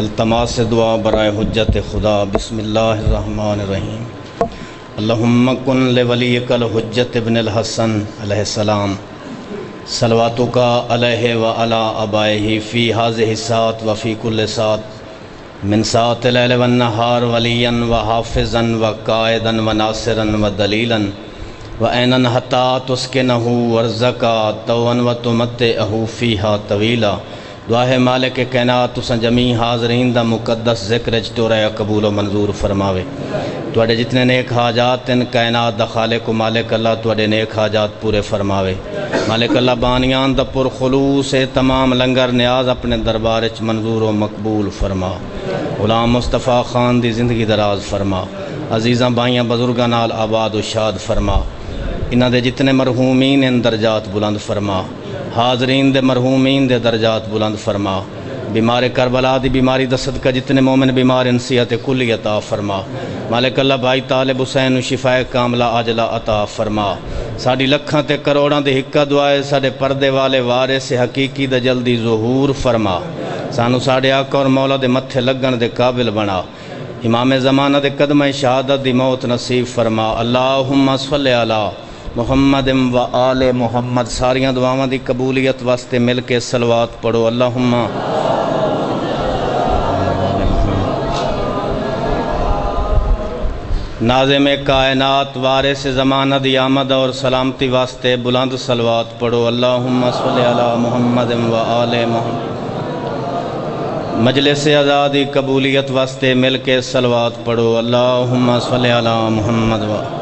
अल्तमास दुआ बरए हजत खुदा बसमीम अल्लाकुन वली कल हजत इबन हसन सलवातु का अलह व अला अबाही फ़ी हाज सात मिनसात वन नहार वलीन व हाफिज़न व कायदन व नासिरन व दलीलन व ऐनन हतात उसके नहू वर्ज़का तवन व तुमत अहू फ़ीहा तवीला दुआ है मालिक कैनात तुसा जमी हाजरीन दा मुकदस ज़िक्र टोरा कबूलो मंजूर फरमावे। तुआडे जितने नेक हाजात इन कैनात दा खालिक मालिक अल्लाह तुआडे नेक हाजात पूरे फरमावे। मालिक अल्लाह बानियान दा पुरखलूस तमाम लंगर न्याज अपने दरबार च मंजूर व मकबूल फरमा। गुलाम मुस्तफ़ा खान दी ज़िंदगी दराज फरमा। अजीज़ा, बाइया, बजुर्गां आबाद उशाद फरमा। इन्हां जितने मरहूमीन इन दर्जात बुलंद फरमा। हाजरीन दे मरहूमीन दे दर्जात बुलंद फरमा। बीमार करबला दी बीमारी दा सदका जितने मोमिन बीमार इंसियत कुल अता फरमा। मालिक अल्लाह भाई तालिब हुसैन शिफाए कामला अजला अता फरमा। साड़ी लखां ते करोड़ां दी हिक्का दुआए साडे परदे वाले वारे से हकीकी दा जल्दी ज़हूर फरमा। सानू साडे आका और मौला दे मत्थे लगन दे काबिल बना। इमाम ज़माना दे कदम शहादत दी मौत नसीब फरमा। अल्लाहुम्मा सल्लि अला मुहम्मद व आल मुहम्मद सारिया दुआवां की कबूलीयत वास्ते मिल के सलवात पढ़ो अल्लाहुम्मा नाजिम कायनात वारिस ज़माना दी आमद और सलामती वास्ते बुलंद सलवात पढ़ो अल्लाहुम्मा सल्लि अला मुहम्मद व आल मुहम्मद मजलिस आज़ादी कबूलियत वास्ते मिल के सलवात पढ़ो अल्लाहुम्मा सल्लि अला मुहम्मद व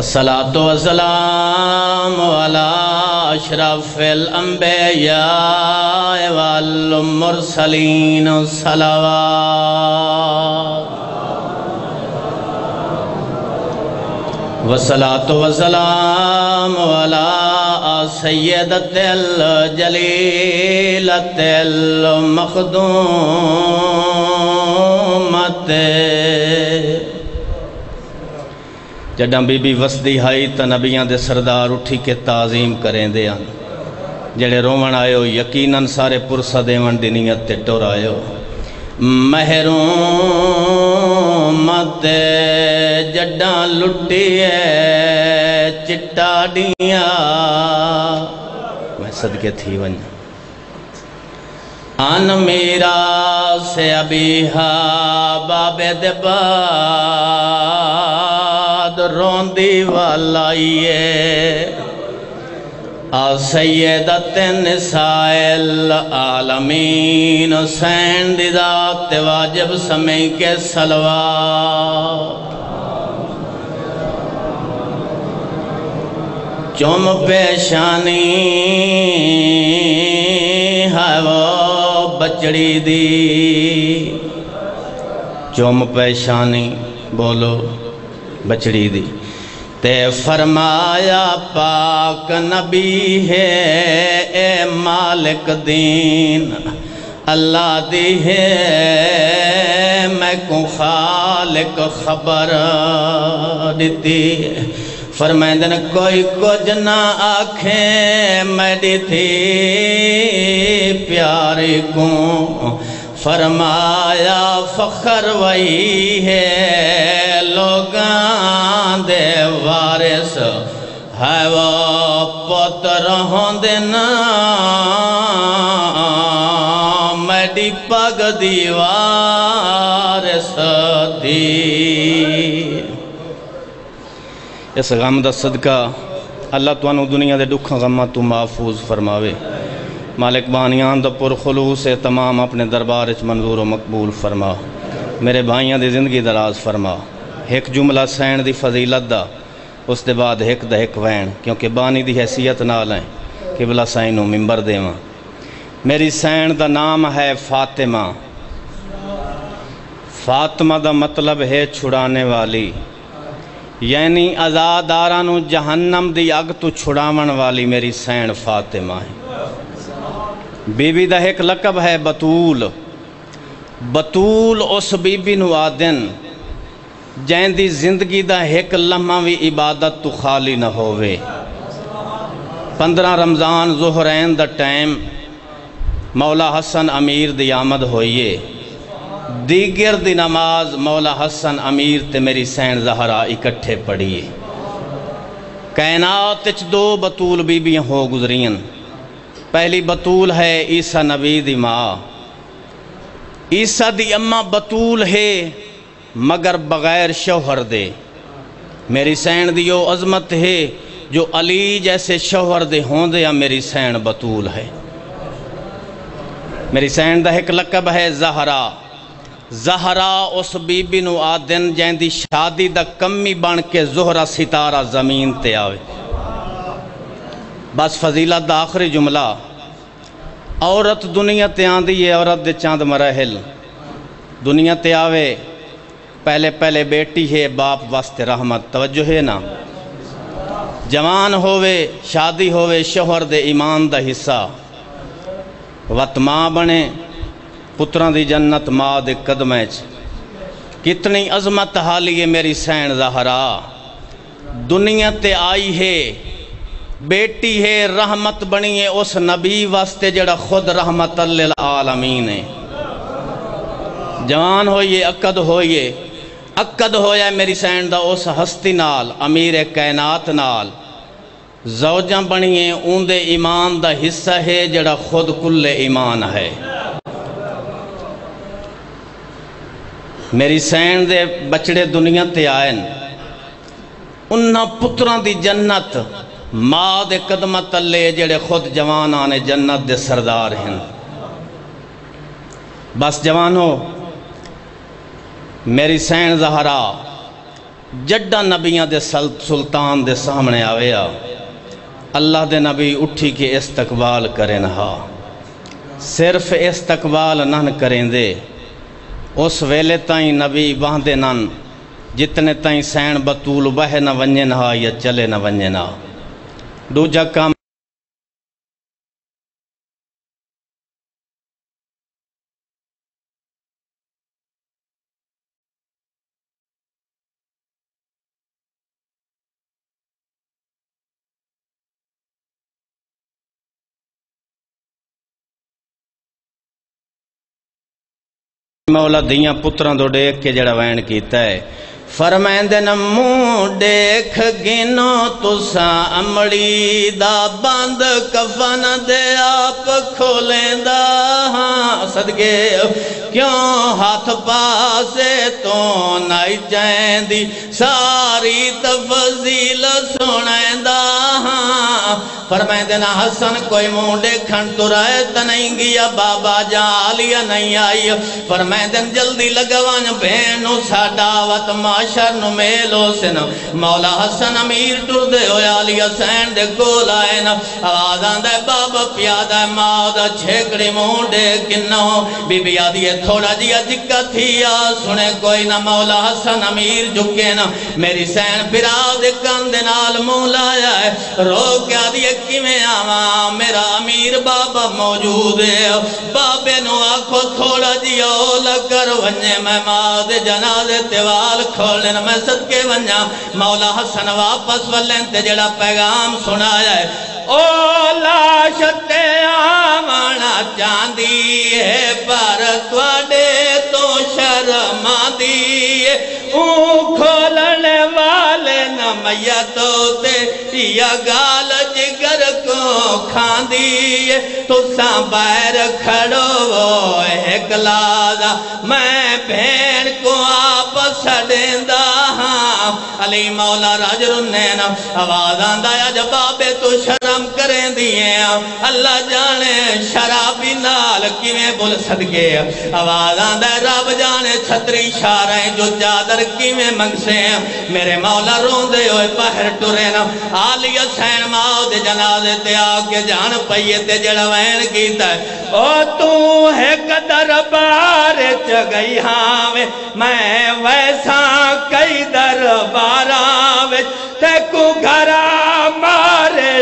अस्सलातु वस्सलाम अला अशरफिल वल मुरसलीन सलावत वसलातु वसलाम अला सैयदतिल जलीलतिल मखदूमत जडा बीबी वसदी हाई तो नबिया के सरदार उठी के ताजीम करेंदे हैं जड़े रोवन आयो यकीन सारे पुरसा देवन की नीयत टुर आयो महरों मत जडा लुटी है चिट्टाडिया मैं सदके थी वन अन मेरा से अबीहा बाबे दबा रोंदी वालाइए आ सैयदत निसाइल आलमीन हुसैन दी दात वाजिब समय के सलवा चुम पेशानी है वो बचड़ी दी। चुम पेशानी, बोलो, बचड़ी दी। ते फरमाया, पाक नबी है, ए मालिक दीन। अल्लाह दी है, मैं को खालिक खबर दी फरमाइंदन कोई कुछ ना आखे, मैं दी थी प्यारे को। फरमाया, फखर वही है, लोग दे वारिस। है वो पुत्र होंदे ना, मैडी पग दीवार सदी इस गम का सदका, अल्लाह तुम दुनिया के दुखों गमां तू महफूज फरमावे। मालिक बानियान द पुरखलूस है, तमाम अपने दरबार मंजूर मकबूल फरमा। मेरे भाइयों की ज़िंदगी दराज फरमा। एक जुमला सैन की फजीलत का उस दे बाद एक द एक वैन क्योंकि बानी की हैसीयत नाल है। किबला साईं नु मिंबर देवा। मेरी सैन का नाम है फातिमा। फातिमा का मतलब है छुड़ाने वाली। यानी आज़ादारा जहन्नम की अग तो छुड़ावन वाली मेरी सैन फातिमा है। बीबी का एक लकब है बतूल। बतूल उस बीबी आदन जैंदी ज़िंदगी का एक लम्हा भी इबादत तो खाली न होवे। पंद्रह रमज़ान जोहरैन द टाइम मौला हसन अमीर दी आमद होइए। दीगर दी नमाज़ मौला हसन अमीर ते मेरी सैन जहरा इकट्ठे पढ़िए। कैनात दो बतूल बीबियाँ हो गुजरियन पहली बतूल है ईसा नबी दी माँ। ईसा दी अम्मा बतूल है, मगर बगैर शोहर दे। मेरी सैन दी अजमत है, जो अली जैसे शोहर दे होंदे या मेरी सैन बतूल है। मेरी सैन का एक लकब है जहरा। जहरा उस बीबी नु आदन जैंदी शादी का कमी बन के जोहरा सितारा ज़मीन ते आवे। बस फजीलत का आखिरी जुमला। औरत दुनिया ते आंदी है, औरत दे चाँद मरहल दुनिया ते आवे, पहले पहले बेटी है, बाप वास्ते रहमत। तवज्जो है ना? जवान होवे, शादी होवे, शोहर दे ईमान का हिस्सा। वत माँ बने, पुत्रां दी जन्नत माँ के कदम कितनी अजमत हाली है मेरी सैन जहरा। दुनिया ते आई है बेटी है, रहमत बनी है उस नबी वास्ते जड़ा खुद रहमत आलमीन है। जवान होइए अकद होइए। अकद होया मेरी सैन का उस हस्ती नाल, अमीर कैनात नाल। जौजा बनिए उनके ईमान का हिस्सा है जड़ा खुद कुल्ले ईमान है। मेरी सैन दे बचड़े दुनिया ते आए उन्होंने पुत्रां की जन्नत माँ के कदम तले जड़े खुद जवान आने जन्नत के सरदार हैं बस जवानो, मेरी सैन जहरा जड्डा नबिया के सल सुल्तान के सामने आया अल्लाह के नबी उठी के इस्तकबाल करें हा। सिर्फ़ इस्तकबाल नन करेंदे। उस वेले ताई नबी बहदे नन, जितने ताई सैन बतूल बह न वंजन हा या चले न वंजन हा। दूजा काम मौला दिया पुत्रां तो देख के जड़ा वैन किया है। फरमैंद नमू देख गिनो, तुसा अमड़ी दा बंद कफन दे आप खोलेंदा हाँ। सदगे, क्यों हाथ पासे तो नाई जाएंदी सारी तफजील सुनेंदा हाँ। फरमाइंदे ना, हसन, कोई मुँह देखन तुराए तो नहीं गया, बाबा जालिया नहीं आई फरमाइंदे जल्दी लगवान, भेण, साडा वत मा माशर नु मेलो सिन। मौला हसन अमीर टुरदे होए अली हुसैन दे कोल आए न। आवाज़ आंदा बाबा प्यादा माँ दा छेकड़े मुंडे किन्नो। बीबी आदी थोड़ा जिया दिक्कत थी आ सुने कोई ना मौला हसन अमीर झुके न। मेरी सैन फिरा दे कंध नाल मुँह लाया है। रो के आदी किवें आवा? मेरा अमीर बाबा मौजूद है। बाबे नु आखो, थोड़ा जिया लगर वने मैं माँ दे जनाजे ते वाल खो खोलन मैं सदके वजा मौला हसन वापस वलन ते जड़ा पैगाम सुनाया है। ओ लाश ते आवना चांदी है, पर थोड़े तो शर्मांदी है। ऊ खोलन वाले न मैया तो ते या गाल जिगर को खांदी है। तुसा बैर खड़ो एक लाजा मैं भेड़ को आप सड़ेंदा हाँ। अली मौला राज रुन्नैन आवाज़ आंदा अज बाबे तू शर्म करें अल्लाह जाने शराबी नाल किवें बुल सदके आवाज़ आंदा रब जाने छतरी शारे जो चादर किवें मंगसे मेरे मौला रोंदे होए पहर टुरे न आली हुसैन माओ दे जनाजे ते आके जान पईए ते जड़ा वैन कीता ओ तू है कदर बार च गई हावे मैं वैसा कई दरबारा विच ते को घरा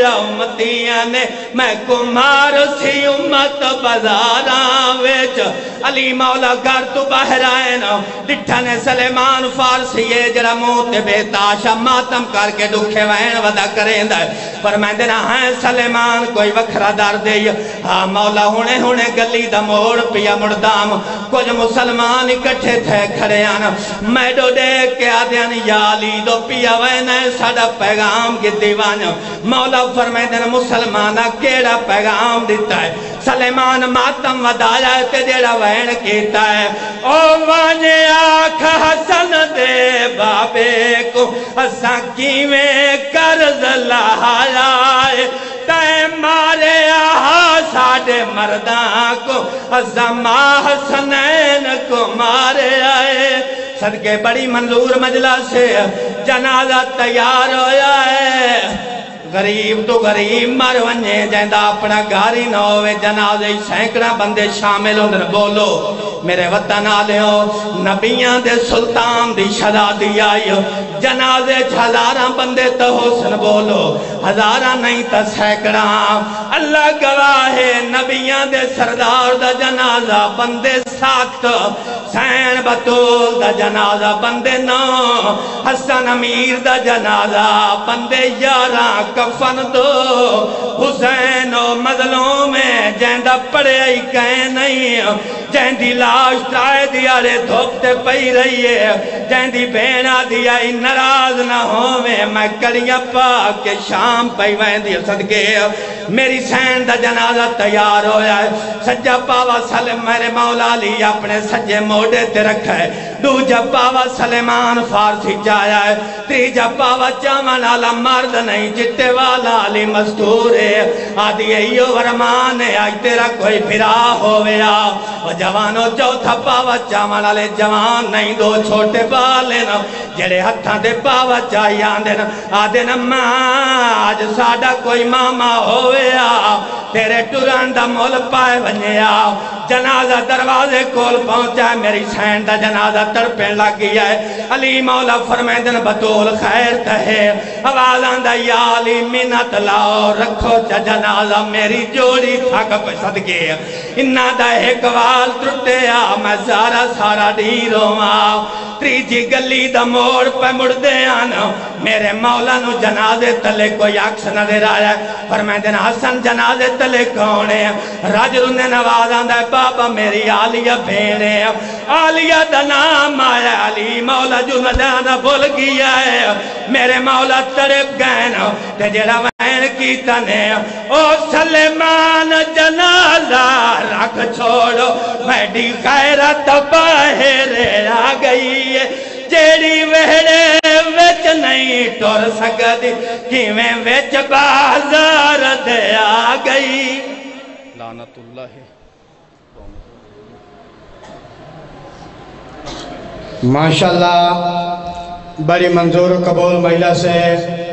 मारे उम्मतियाँ ने मैं कुमार सी उम्मत बाजारा विच। अली मौला घर तो बाहर आए ना। डिठा ने सलेमान फारसी है जरा मुँह ते बेताशा मातम करके दुखे वहन वदा करेंदा पर मैं देना है, सलेमान कोई वखरा दर दे हाँ मौला हुने हुने गली दा मोड़ पिया मुड़दाम। कुछ मुसलमान इकट्ठे थे खड़े आन। मैडो देख के आद्यान याली दो पिया वहन साडा पैगाम की दीवान मौला फरमाइंदे मुसलमाना केड़ा पैगाम दिता है? सलेमान मातम वदाया ते जेड़ा वहन कीता है। ओ वाने आख हसन दे बाबे को, असा किवें कर्ज लहाया तय मारे आहा साडे मर्दा को, असा माह हसनैन को मारे आए सदके बड़ी मंजूर मजला से जनाजा तैयार होया है। गरीब तो गरीब मर वने जैंदा अपना घर ही ना हो जनाजे सैकड़ा बंदे शामिल होंगे बोलो, मेरे वतन आलियो, नबिया दे सुल्तान दी शदादी आई। जनाजे हजारा बंदे तो हुसन बोलो, हजारा नहीं तो सैकड़ा। अल्लाह गवाहे नबिया दे सरदार दा जनाजा। बंदे सात सैन बतूल दा जनाजा। बंदे नौ, हसन अमीर दा जनाजा। बंदे यारा कफन दो हुसैन मजलों में जैंदा पड़े ही कह नहीं। जैंदी लाश त्राए दियारे धुप ते पई रही है। जैंदी भेणा दिया नाराज़ ना होवे। मैं कड़िया पा के शाम पई वैंदी सदके। मेरी सैन दा जनाजा तैयार होया है। सज्जा पावा सल मेरे मौला ली अपने सज्जे मोड़े ते रखा है। दूजा पावा सलेमान फारसी जाया है। तीजा पावा चावन आला मर्द नहीं चिट्टे वाला अली मजदूर है। आदि यो वरमान है, आज तेरा कोई फिरा होया वो जवानो चौथा पावा चावन वाले जवान नहीं, दो छोटे बाले न, जेड़े हत्थां दे पावा चाई आंदे न। आदे न आज साडा कोई मामा होया तेरे टुरन दा मुल पाए वन्या जनाजा दरवाजे कोल पहुँचा मेरी सैन दा जनाजा तड़पन लग गया है। अली मौला फरमाइंदन बतौल खैर तहे। आवाज़ आंदा, या अली, मिन्नत लाओ, रखो च जनाजा, मेरी जोड़ी थक पे सदके। इन्ना दा एक वाल त्रुटिया मैं सारा सारा डी रोवा त्रीजी गली दा मोड़ पे मुड़दे आन। मेरे मौला नु जनाजे तले कोई अक्स नज़र आया फरमाइंदन हसन जनाजे तले कौन है? राज रुने नवाज़ आंदा, बाबा मेरी आलिया भेड़े आलिया दा नाम आया अली मौला जो न जाना भूल गया है। मेरे मौला तड़प गए ते जेड़ा वैन कीता ने। ओ सलेमान जनाजा रख छोड़ो मैडी खैरत बाहर आ गई है। जेड़ी वेड़े विच नहीं टुर सकदी, किवें विच बाज़ार दे आ गई। लानतुल्लाह। माशाल्लाह बड़ी मंजूर कबूल महिला से।